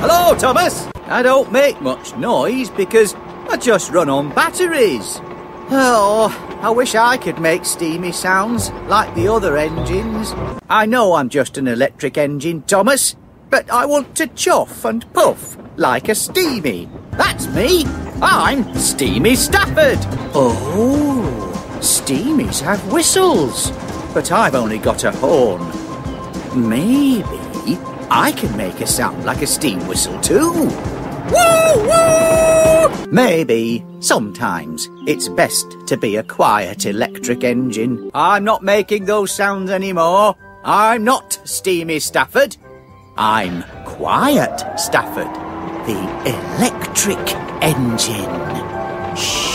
Hello, Thomas. I don't make much noise because I just run on batteries. Oh, I wish I could make steamy sounds like the other engines. I know I'm just an electric engine, Thomas, but I want to chuff and puff like a steamy. That's me. I'm Steamy Stafford. Oh, steamies have whistles, but I've only got a horn. Maybe I can make a sound like a steam whistle too. Woo woo! Maybe sometimes it's best to be a quiet electric engine. I'm not making those sounds anymore. I'm not Steamy Stafford. I'm Quiet Stafford, the electric engine. Shh.